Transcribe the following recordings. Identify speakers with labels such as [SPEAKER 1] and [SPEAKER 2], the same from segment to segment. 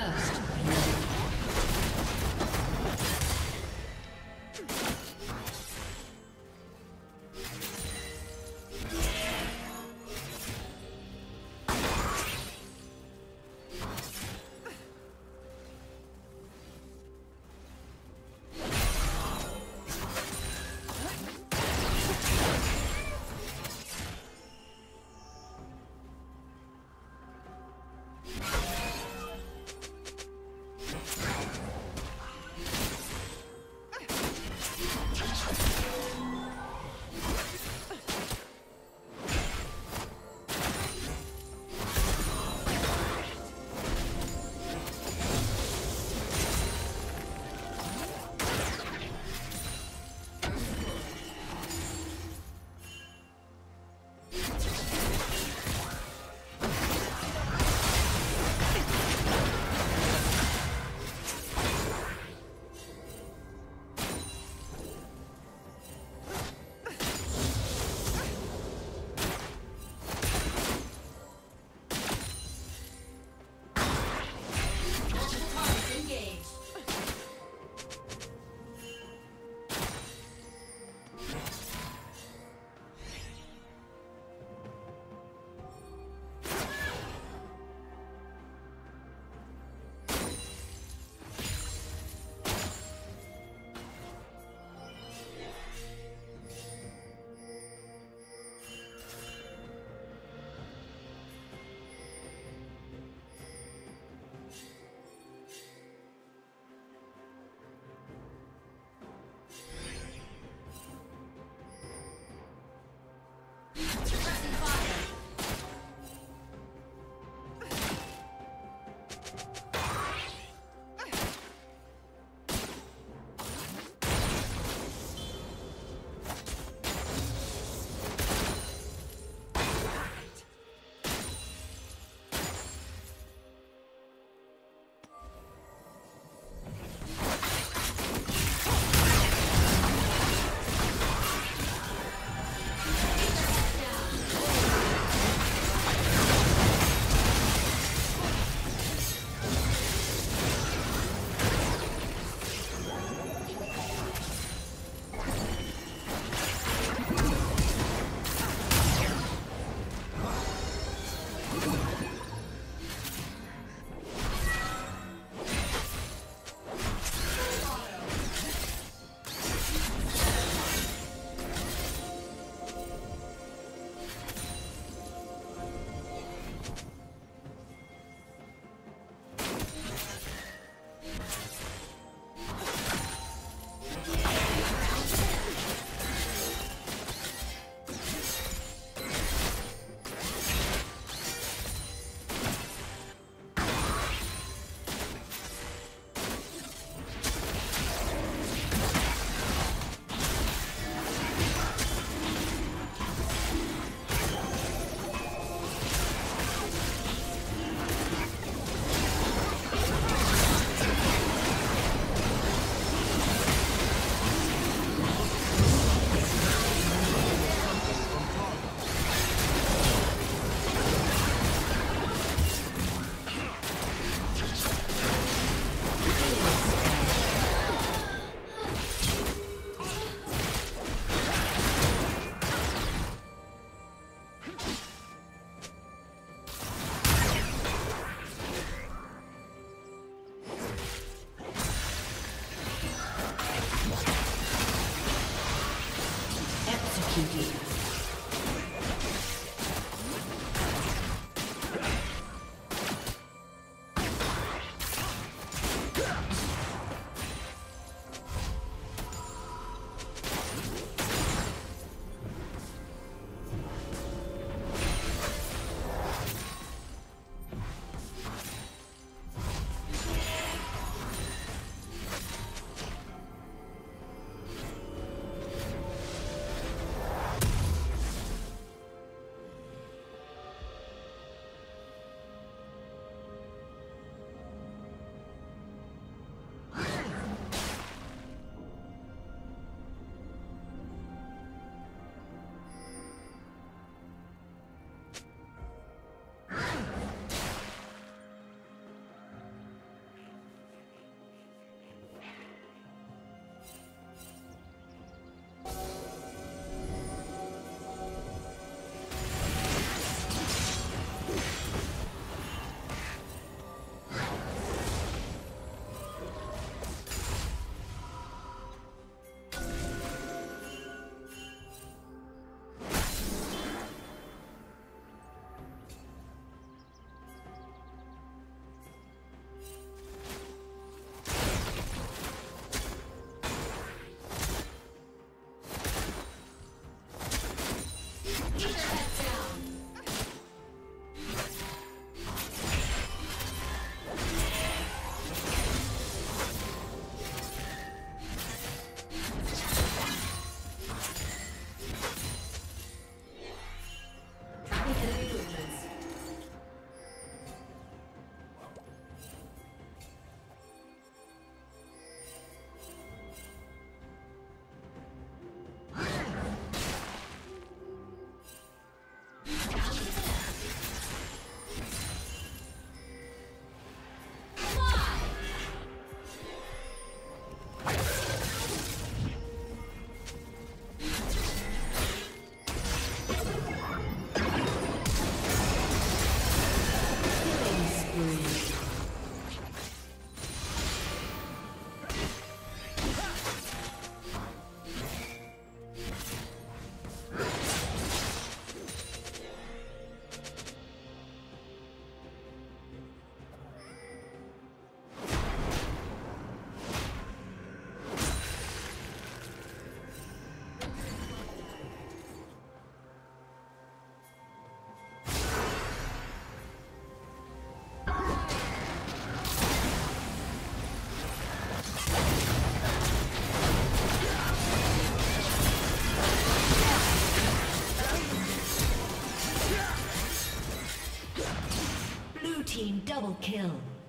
[SPEAKER 1] first. Come on. Double kill.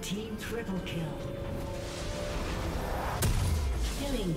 [SPEAKER 1] Team triple kill. Killing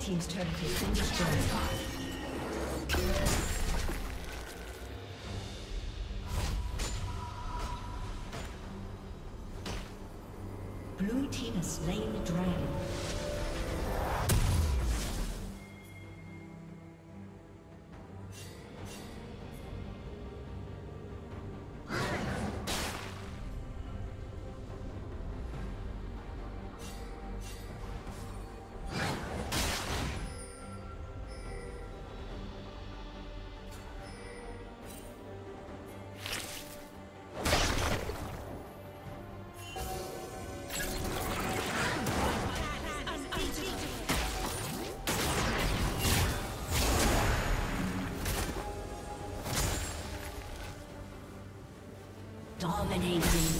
[SPEAKER 1] Team's turret has been destroyed. Dominating.